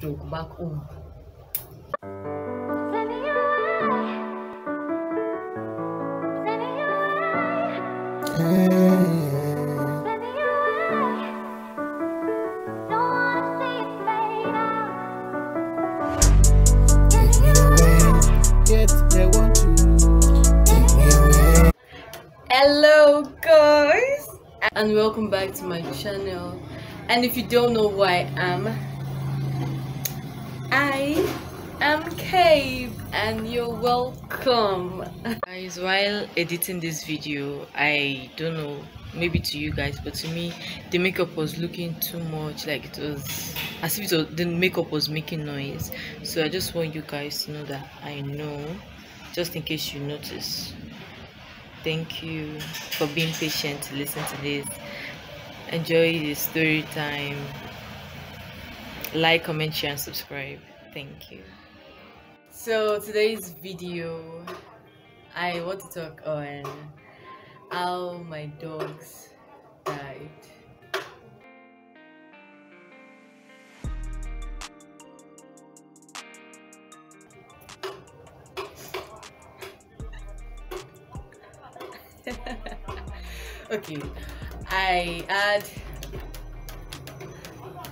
joke back home. Take me away, yet they want to take me away. Hello guys and welcome back to my channel and if you don't know who I am I am Kayb and you're welcome. Guys while editing this video I don't know maybe to you guys but to me the makeup was looking too much like it was as if it was, the makeup was making noise. So I just want you guys to know that I know just in case you notice. Thank you for being patient to listen to this. Enjoy the story time. Like comment share and subscribe. Thank you so today's video i want to talk on how my dogs died. Okay i had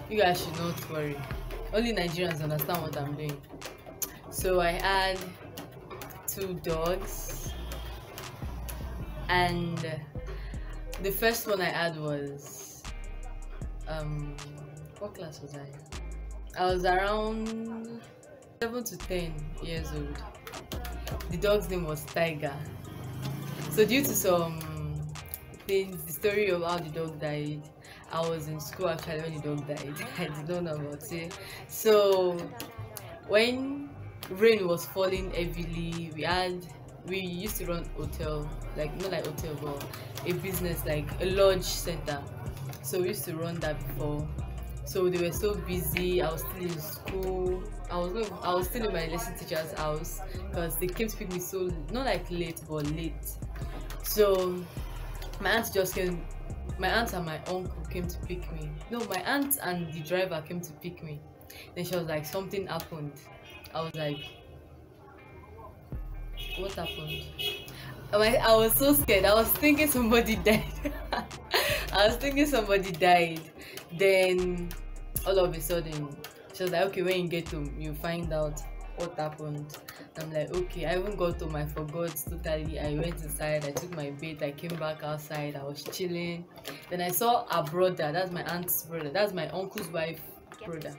you guys should not worry. Only nigerians understand what i'm doing so i had two dogs and the first one i had was um what class was i i was around 7 to 10 years old the dog's name was tiger so due to some things, the story of how the dog died, I was in school actually when the dog died. I did not know about it. So when rain was falling heavily, we had we used to run hotel, like not like hotel but a business like a lodge center. So we used to run that before. So they were so busy. I was still in school. I was not, I was still in my lesson teacher's house because they came to pick me so not like late but late. So my aunt just came my aunt and my uncle came to pick me no my aunt and the driver came to pick me then she was like something happened i was like what happened? I, was so scared. I was thinking somebody died. I was thinking somebody died. Then all of a sudden she was like okay when you get home you find out what happened. I'm like okay i even got home. I forgot totally. I went inside. I took my bait i came back outside. I was chilling. Then i saw a brother. That's my aunt's brother. That's my uncle's wife brother.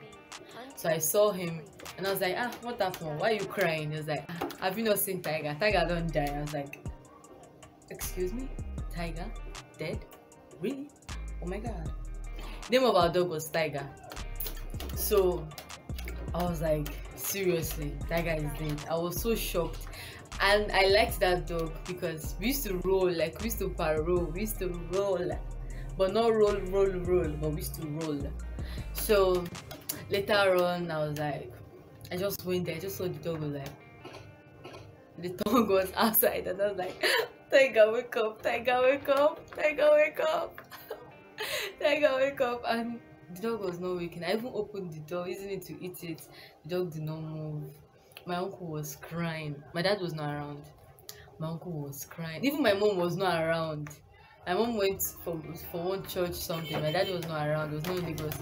so i saw him and i was like ah what happened? Why are you crying? He was like ah, have you not seen tiger? Tiger don't die. I was like excuse me? Tiger? Dead? Really? Oh my god. Name of our dog was tiger. So i was like seriously guy is dead. I was so shocked. And i liked that dog because we used to roll like we used to parole we used to roll. But not roll roll roll but we used to roll. So later on i was like i just went there i just saw the dog was like the dog was outside and i was like tiger wake up tiger wake up tiger wake up tiger wake up and the dog was not waking. I even opened the door, using it to eat it. The dog did not move. My uncle was crying. My dad was not around. My uncle was crying. Even my mom was not around. My mom went for for one church something. My dad was not around. There was no Lagos.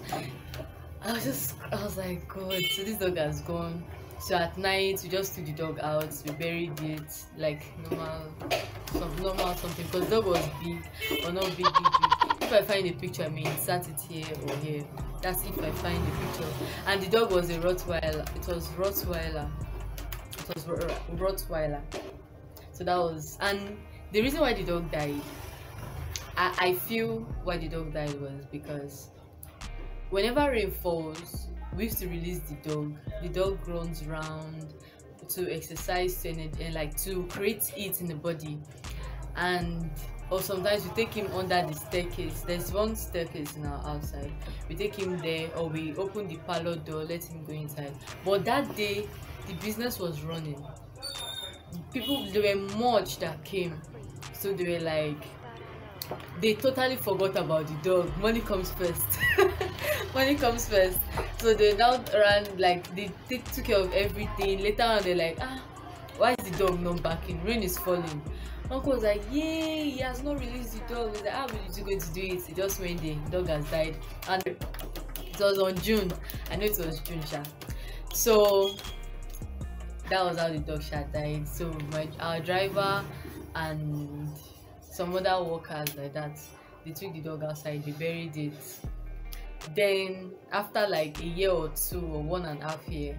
I was just, I was like, God, so this dog has gone. So at night, we just took the dog out. We buried it like normal, some normal something. Because the dog was big, or not big, big, big if I find a picture, I may insert it here or here. That's if I find the picture. And the dog was a Rottweiler. It was Rottweiler. It was Rottweiler. So that was, and the reason why the dog died, I, I feel why the dog died was because whenever rain falls, we used to release the dog. The dog runs around to exercise and, and eh, like to create heat in the body, and or sometimes we take him under the staircase. There's one staircase our outside. We take him there or we open the parlor door let him go inside. But that day the business was running. People there were much that came. So they were like they totally forgot about the dog. Money comes first money comes first. So they now ran like they, they took care of everything. Later on they're like ah why is the dog not barking? Rain is falling. Uncle was like yay he has not released the dog. He's like how are you going to do it? He just went the dog has died. And it was on june. I know it was june sha. So that was how the dog sha died. So my our driver and some other workers like that they took the dog outside. They buried it then after like a year or two or one and a half year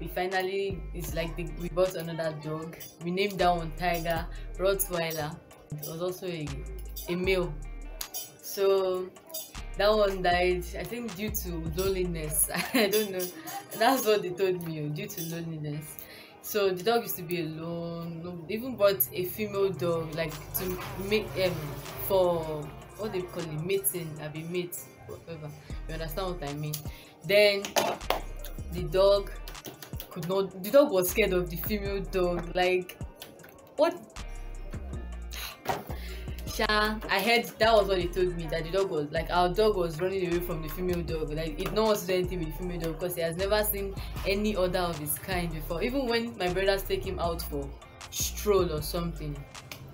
we finally it's like the, we bought another dog. We named that one tiger rottweiler. It was also a, a male. So that one died i think due to loneliness. I don't know. That's what they told me oh, due to loneliness. So the dog used to be alone. Even bought a female dog like to make um for what they call it mating i be mate whatever. You understand what i mean? Then the dog could not the dog was scared of the female dog. Like what? Sha, I heard that was what they told me that the dog was like our dog was running away from the female dog. Like it no anything with the female dog because he has never seen any other of his kind before. Even when my brothers take him out for stroll or something,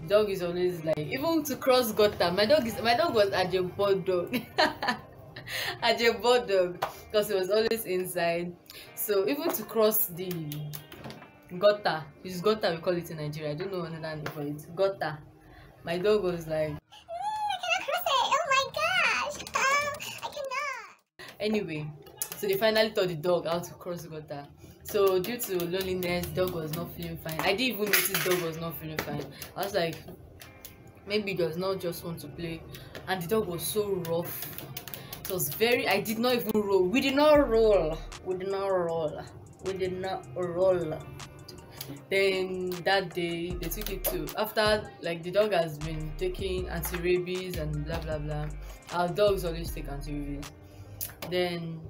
dog is always like even to cross gutter. My dog is my dog was a board dog. a dog because he was always inside. So even to cross the gutter, it's gutter we call it in Nigeria. I don't know another name for it. Gutter. My dog was like no, oh my gosh. Um, anyway so they finally taught the dog how to cross the gutter so due to loneliness dog was not feeling fine. I didn't even notice dog was not feeling fine. I was like maybe does not just want to play. And the dog was so rough. It was very i did not even roll. We did not roll. We did not roll. We did not roll. Then that day they took it to after like the dog has been taking anti-rabies and blah blah blah. Our dogs always take anti-rabies. Then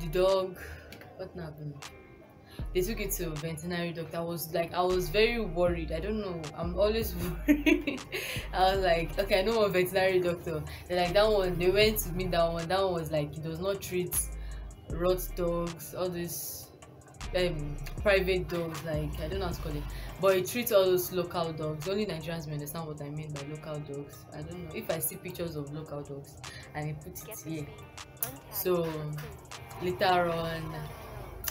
the dog what happened they took it to a veterinary doctor. I was like i was very worried. I don't know. I'm always worried. I was like okay i know a veterinary doctor. They're like that one they went to meet that one. That one was like he does not treat rot dogs all this um private dogs like i don't know how to call it. But he treats all those local dogs. Only nigerians may understand what i mean by local dogs. I don't know. If i see pictures of local dogs and he puts it here. so later on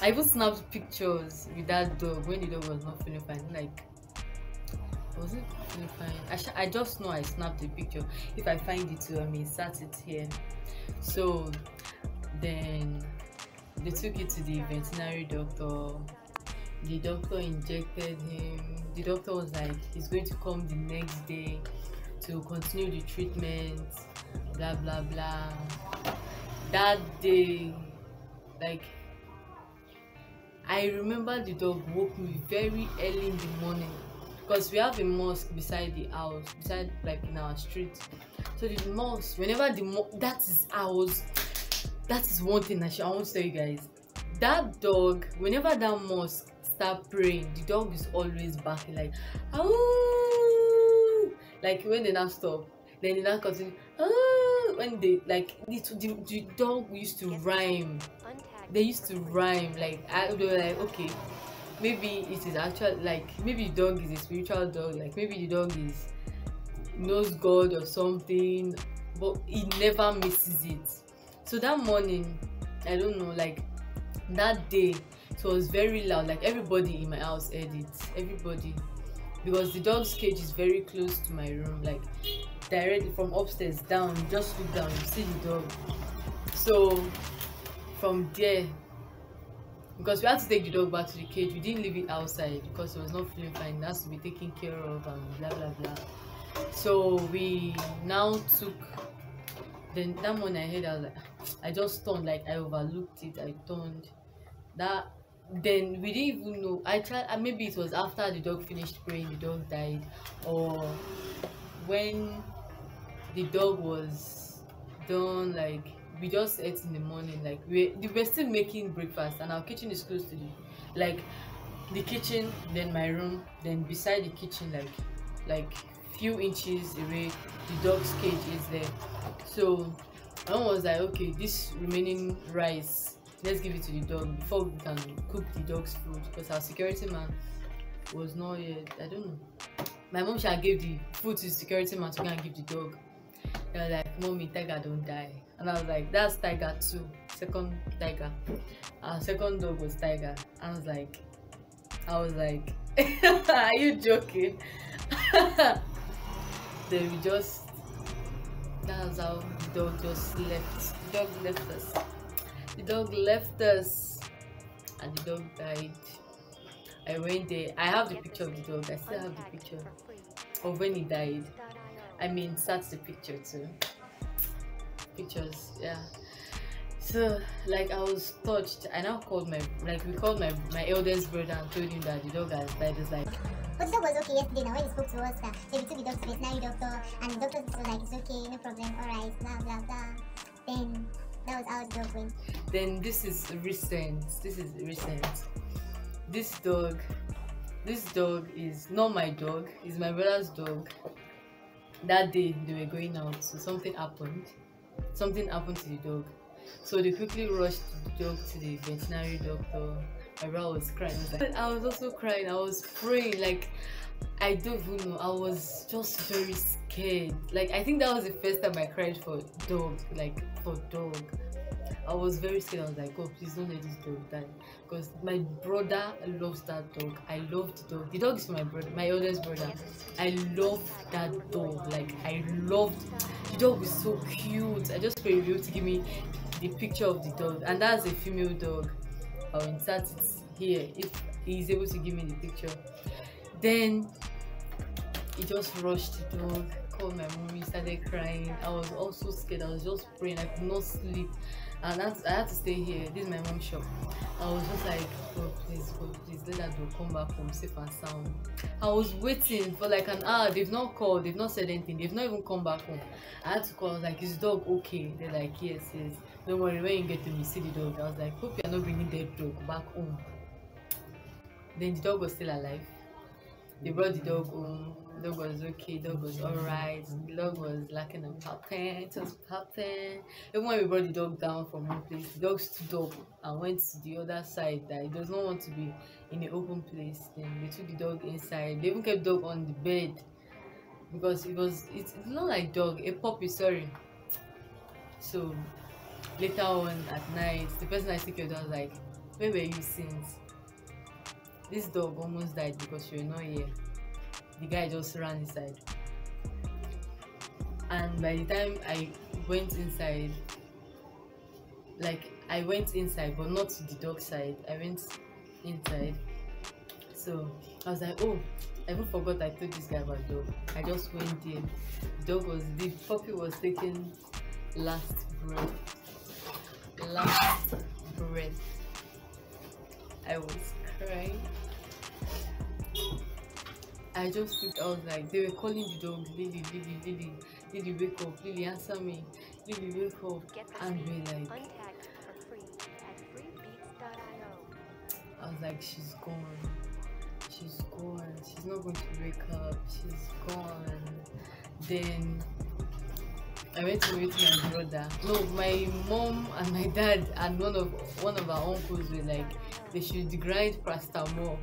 i even snapped pictures with that dog when the dog was not feeling fine. Like was it feeling fine? I, sh- I just know i snapped the picture. If i find it i may insert it here. So then they took it to the veterinary doctor. The doctor injected him. The doctor was like he's going to come the next day to continue the treatment. Blah blah blah. That day like i remember the dog woke me very early in the morning because we have a mosque beside the house beside like in our street. So the mosque whenever the mo- that is ours that is one thing I, should, I want to tell you guys. That dog whenever that mosque start praying the dog is always barking like oh like when they now stop then they now continue oh when they like the, the, the dog used to rhyme they used to rhyme like I, they were like okay maybe it is actual like maybe the dog is a spiritual dog like maybe the dog is knows god or something but he never misses it. So that morning i don't know like that day it was very loud like everybody in my house heard it everybody because the dog's cage is very close to my room like directly from upstairs down just look down you see the dog. So from there. Because we had to take the dog back to the cage. We didn't leave it outside because it was not feeling fine. It has to be taken care of and blah blah blah. So we now took then that morning i heard i was like i just turned like i overlooked it. I turned. That then we didn't even know. I tried uh, maybe it was after the dog finished praying the dog died or when the dog was done like we just ate in the morning like we, we were still making breakfast and our kitchen is close to the like the kitchen then my room then beside the kitchen like like few inches away the dog's cage is there. So i was like okay this remaining rice let's give it to the dog before we can cook the dog's food. Because our security man was not yet i don't know. My mom shall give the food to the security man to go and give the dog mommy tiger don't die. And i was like that's tiger too. Second tiger. Our second dog was tiger. I was like i was like are you joking? Then we just that's how the dog just left. The dog left us. The dog left us and the dog died. I went there. I have the picture of the dog. I still have the picture of when he died. I mean that's the picture too pictures yeah. So like i was touched. I now called my like we called my my eldest brother and told him that the dog has died it's like But the dog was okay yesterday now when he spoke to us so we took the dog to the veterinary doctor and the doctor was like it's okay, no problem, alright, blah blah blah. Then that was how the dog went. then this is recent this is recent. This dog this dog is not my dog it's my brother's dog. That day they were going out so something happened something happened to the dog. So they quickly rushed the dog to the veterinary doctor. My brother was crying. I was, like, I was also crying. I was praying. Like i don't even know. I was just very scared. Like i think that was the first time i cried for dog like for dog I was very scared. I was like, oh, please don't let this dog die. Because my brother loves that dog. I love the dog. The dog is my brother, my oldest brother. I love that dog. Like I loved the dog is so cute. I just pray you to give me the picture of the dog. And that's a female dog. I'll insert it here if he's able to give me the picture. Then he just rushed the dog, called my mommy, started crying. I was also scared. I was just praying. I could not sleep. And to, I had to stay here. This is my mom's shop. I was just like, God, please, God, please, let that dog come back home safe and sound. I was waiting for like an hour. They've not called. They've not said anything. They've not even come back home. I had to call. I was like, is dog okay? They're like, yes, yes. Don't worry. When you get to me, see the dog. I was like, hope you're not bringing that dog back home. Then the dog was still alive. They brought the dog home. The dog was okay. The dog was alright. The dog was lacking and popping. It was popping. Even when we brought the dog down from one place, the dog stood up and went to the other side. That it does not want to be in an open place. Then they took the dog inside. They even kept dog on the bed because it was. It's, not like dog. A puppy. Sorry. So later on at night, the person I took of was like, "Where were you since?" this dog almost died because you were not here the guy just ran inside. And by the time i went inside like i went inside but not to the dog side. I went inside. So i was like oh i even forgot i told this guy about dog. I just went there. The dog was the puppy was taking last breath. Last breath. I was crying I just looked, I was like, they were calling the dog, Lily, Lily, Lily, Lily, wake up, Lily, answer me, Lily, wake up. And we're like, untagged for free at freebeats.io. I was like, she's gone. She's gone. She's not going to wake up. She's gone. Then I went to meet my brother. No, my mom and my dad and one of one of our uncles were like, they should grind paracetamol.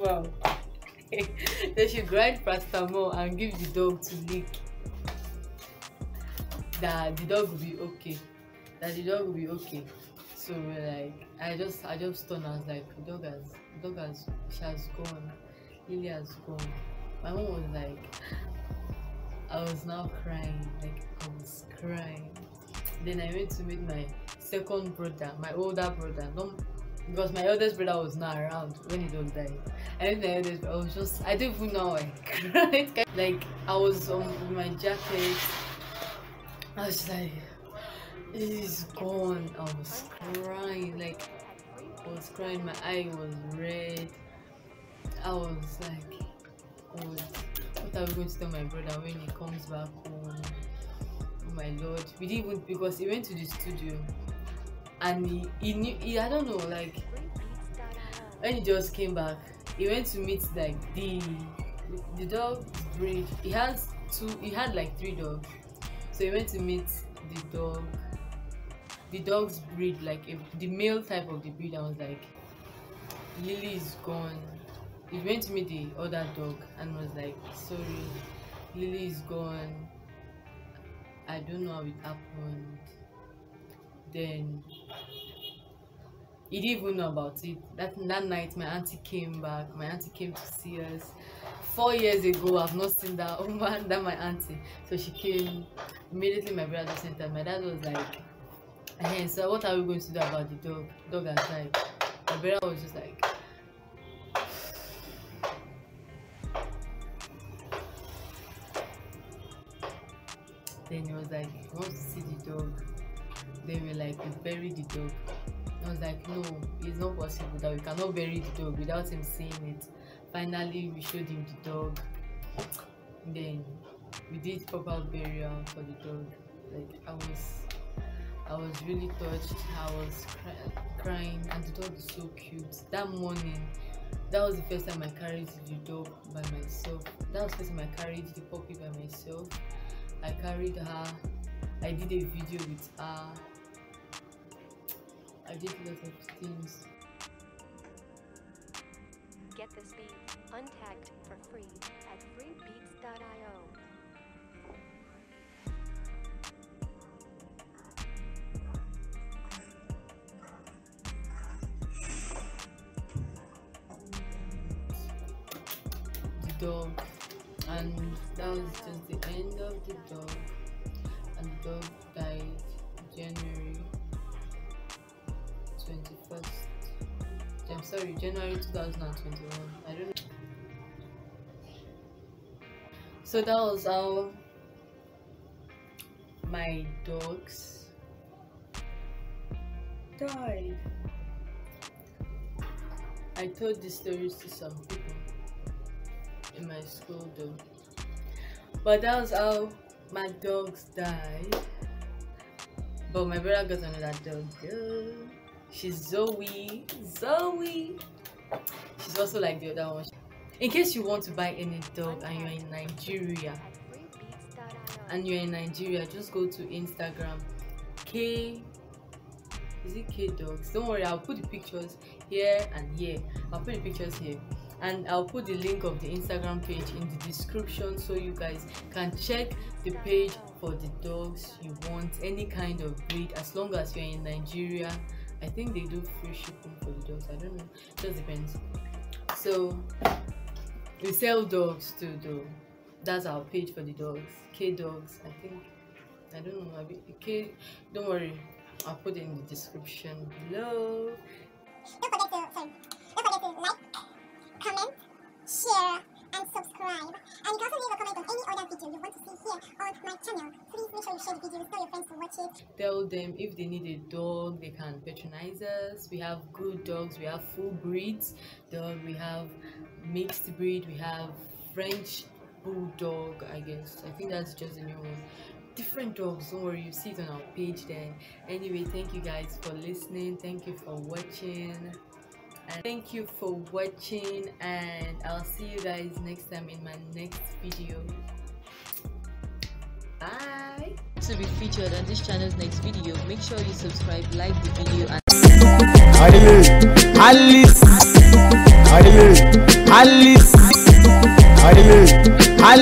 wow. they should grind paracetamol and give the dog to lick. That the dog will be okay. That the dog will be okay. So like, I just, I just turned. I was like, the dog has, the dog has, she has gone. Lily has gone. My mom was like, I was now crying, like I was crying. Then I went to meet my second brother, my older brother. Not because my eldest brother was not around when he dog died. I my eldest brother. I was just, I didn't even know I cried. Like I was on my jacket. I was like, he's gone. I was crying, like I was crying. My eye was red. I was like, what are we going to tell my brother when he comes back home? Oh my lord. We didn't even because he went to the studio and he, he knew he, I don't know, like when he just came back, he went to meet like the the dog breed. He has two he had like three dogs. So he went to meet the dog the dog's breed like if the male type of the breed i was like lily is gone he went to meet the other dog and was like sorry lily is gone i don't know how it happened then he didn't even know about it. That that night my auntie came back. My auntie came to see us. Four years ago i've not seen that woman that my auntie. So she came immediately my brother sent her. My dad was like hey so what are we going to do about the dog? Dog died. My brother was just like then he was like he wants to see the dog they were like we bury the dog I was like, no, it's not possible that we cannot bury the dog without him seeing it. Finally, we showed him the dog. Then we did proper burial for the dog. Like I was, I was really touched. I was cry- crying, and the dog is so cute. That morning, that was the first time I carried the dog by myself. That was the first time I carried the puppy by myself. I carried her. I did a video with her. I did a lot of things. Get this beat untagged for free at freebeats.io. the dog and that was just the end of the dog and the dog died January I'm sorry January 2021 I don't know so that was how my dogs died I told these stories to some people in my school though. But that was how my dogs died. But my brother got another dog. She's Zoe. Zoe. She's also like the other one. In case you want to buy any dog and you're in Nigeria, and you're in Nigeria, just go to Instagram. K is it K dogs? Don't worry, I'll put the pictures here and here. I'll put the pictures here. And I'll put the link of the Instagram page in the description so you guys can check the page for the dogs you want, any kind of breed, as long as you're in Nigeria. I think they do free shipping for the dogs. I don't know. Just depends. So we sell dogs too though. That's our page for the dogs. K dogs, I think. I don't know. K. Don't worry. I'll put it in the description below. Don't forget to, sorry, don't forget to like, comment, share, and subscribe. And you can also leave a comment on any other video you want to see here on my channel. Please make sure you share the video, tell your friends to watch it. Tell them if they need a dog, they can patronize us. We have good dogs. We have full breeds. Dog. We have mixed breed. We have French bulldog. I guess. I think that's just a new one. Different dogs. Don't worry. You see it on our page then. Anyway, thank you guys for listening. Thank you for watching. And thank you for watching. And I'll see you guys next time in my next video. Bye. To be featured on this channel's next video, make sure you subscribe, like the video, and Adieu, Alice. Adieu, Alice. Adieu, Alice.